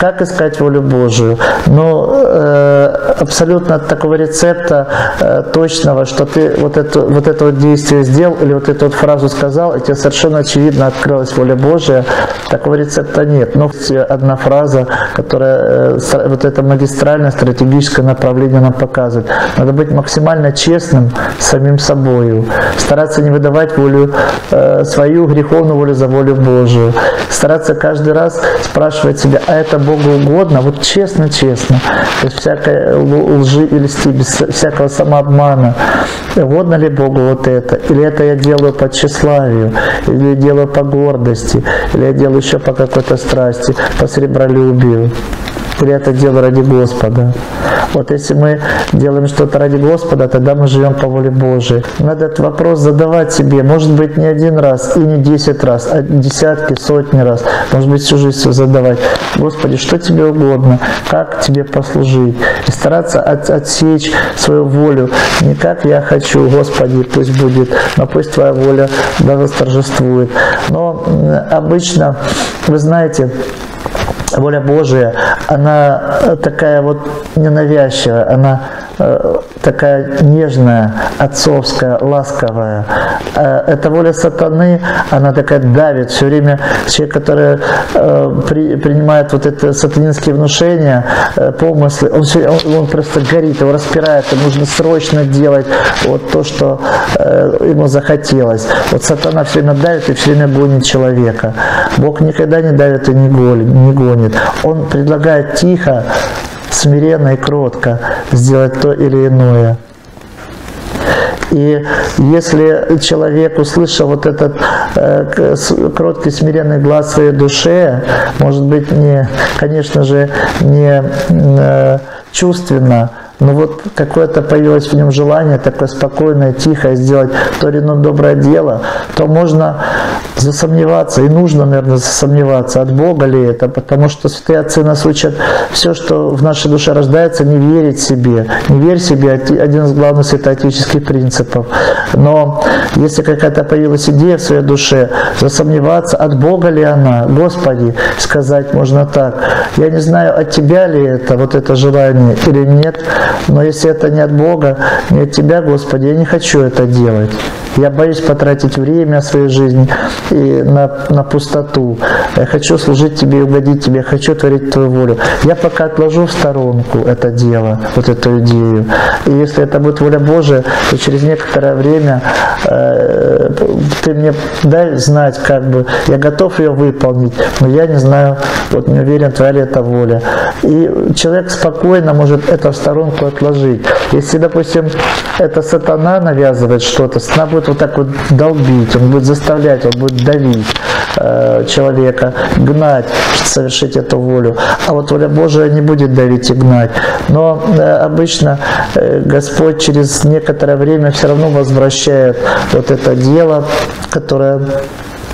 Как искать волю Божию? Ну, э, абсолютно такого рецепта э, точного, что ты вот это, вот это вот действие сделал или вот эту вот фразу сказал, и тебе совершенно очевидно открылась воля Божия, такого рецепта нет. Но одна фраза, которая э, вот это магистральное стратегическое направление нам показывает. Надо быть максимально честным самим собой, стараться не выдавать волю э, свою греховную волю за волю Божию, стараться каждый раз спрашивать себя, а это Богу угодно, вот честно-честно, без всякой лжи или льсти, без всякого самообмана, угодно ли Богу вот это, или это я делаю по тщеславию, или я делаю по гордости, или я делаю еще по какой-то страсти, по сребролюбию это дело ради Господа. Вот если мы делаем что-то ради Господа, тогда мы живем по воле Божией. Надо этот вопрос задавать себе, может быть, не один раз и не десять раз, а десятки, сотни раз, может быть, всю жизнь задавать. Господи, что тебе угодно, как тебе послужить. И стараться от, отсечь свою волю. Не как я хочу, Господи, пусть будет, но пусть Твоя воля да восторжествует. Но обычно, вы знаете, воля Божия, она такая вот ненавязчивая, она э, такая нежная, отцовская, ласковая. Э, эта воля сатаны, она такая давит все время. Человек, который э, при, принимает вот это сатанинские внушения, помыслы, он, все, он, он просто горит, его распирает, ему нужно срочно делать вот то, что ему захотелось. Вот сатана все время давит и все время гонит человека. Бог никогда не давит и не гонит. Не гонит гонит. Он предлагает тихо, смиренно и кротко сделать то или иное. И если человек, услышал вот этот э, кроткий, смиренный глаз своей душе, может быть, не, конечно же, не э, чувственно, но вот какое-то появилось в нем желание такое спокойное, тихое сделать то или иное доброе дело, то можно засомневаться, и нужно, наверное, засомневаться, от Бога ли это, потому что святые отцы нас учат все, что в нашей душе рождается, не верить себе. Не верь себе, один из главных святоотеческих принципов. Но если какая-то появилась идея в своей душе, засомневаться, от Бога ли она, Господи, сказать можно так, я не знаю, от Тебя ли это, вот это желание или нет, но если это не от Бога, не от Тебя, Господи, я не хочу это делать. Я боюсь потратить время своей жизни и на, на пустоту. Я хочу служить Тебе и угодить Тебе, я хочу творить Твою волю. Я пока отложу в сторонку это дело, вот эту идею. И если это будет воля Божия, то через некоторое время э, Ты мне дай знать, как бы, я готов ее выполнить, но я не знаю, вот не уверен, твоя ли это воля. И человек спокойно может это в сторонку отложить. Если, допустим, это сатана навязывает что-то, сатана будет вот так вот долбить, он будет заставлять, он будет давить человека, гнать, совершить эту волю. А вот воля Божия не будет давить и гнать. Но э, обычно э, Господь через некоторое время все равно возвращает вот это дело, которое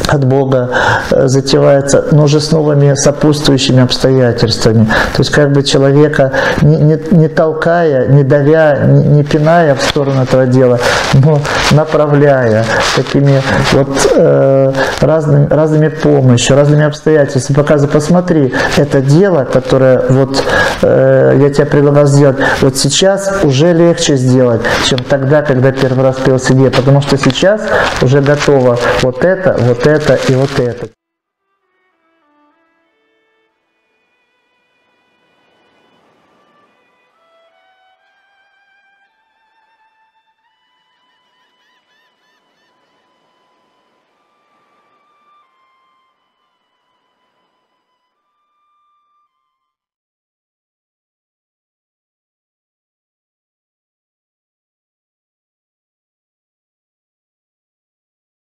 от Бога э, затевается, но уже с новыми сопутствующими обстоятельствами. То есть как бы человека не, не, не толкая, не давя, не, не пиная в сторону этого дела, но направляя такими вот э, разными, разными помощью, разными обстоятельствами, показывая, посмотри, это дело, которое вот э, я тебе предлагал сделать, вот сейчас уже легче сделать, чем тогда, когда первый раз пел себе, потому что сейчас уже готово вот это, вот это и вот это.